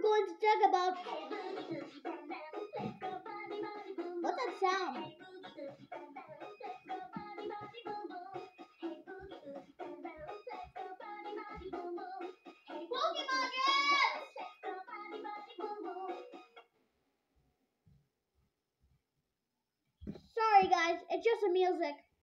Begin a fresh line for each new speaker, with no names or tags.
I'm going to talk about. What's that sound? Sorry guys, it's just the music.